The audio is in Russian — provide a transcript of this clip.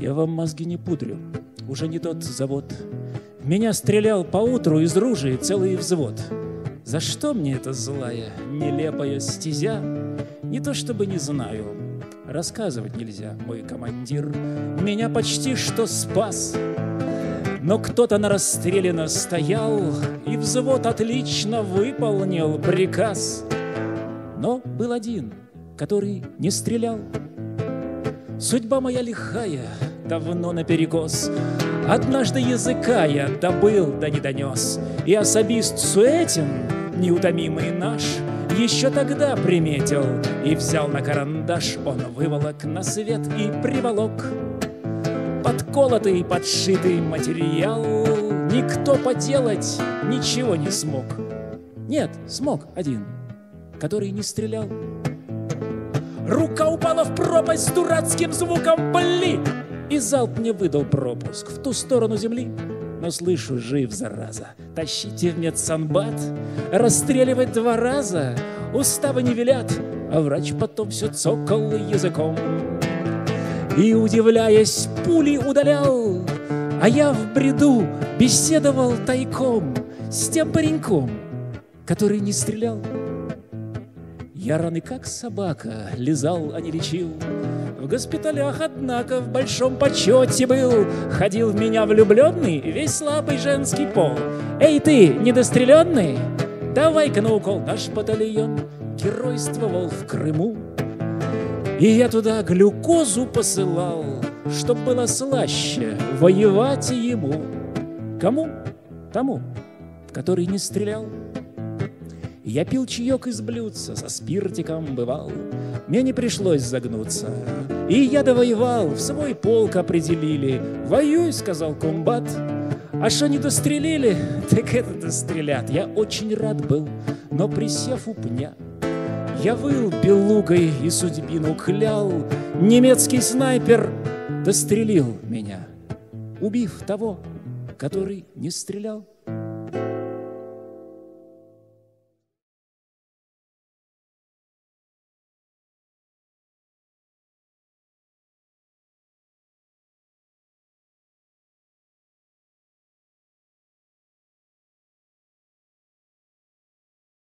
Я вам мозги не пудрю, уже не тот завод. Меня стрелял поутру из ружей целый взвод. За что мне эта злая, нелепая стезя? Не то чтобы не знаю, рассказывать нельзя, мой командир. Меня почти что спас. Но кто-то на расстреле настоял, И взвод отлично выполнил приказ. Но был один, который не стрелял. Судьба моя лихая, давно наперекос. Однажды языка я добыл, да не донес. И особист Суэтин, неутомимый наш, еще тогда приметил и взял на карандаш. Он выволок на свет и приволок. Подколотый, подшитый материал Никто поделать ничего не смог. Нет, смог один, который не стрелял. Рука упала в пропасть с дурацким звуком «Бли!» И залп мне выдал пропуск в ту сторону земли. Но слышу, жив, зараза, тащите в медсанбат, Расстреливать два раза уставы не велят, А врач потом все цокал языком. И, удивляясь, пули удалял, А я в бреду беседовал тайком С тем пареньком, который не стрелял. Я раны как собака, лизал, а не лечил. В госпиталях, однако, в большом почете был. Ходил в меня влюбленный, весь слабый женский пол. Эй ты, недостреленный, давай-ка на укол наш батальон геройствовал в Крыму. И я туда глюкозу посылал, чтоб было слаще воевать ему. Кому? Тому, который не стрелял. Я пил чаек из блюдца, со спиртиком бывал. Мне не пришлось загнуться. И я довоевал, в свой полк определили. «Воюй», — сказал комбат. А что не дострелили, так это дострелят. Я очень рад был, но присев у пня, я выл белугой и судьбину клял. Немецкий снайпер дострелил меня, убив того, который не стрелял.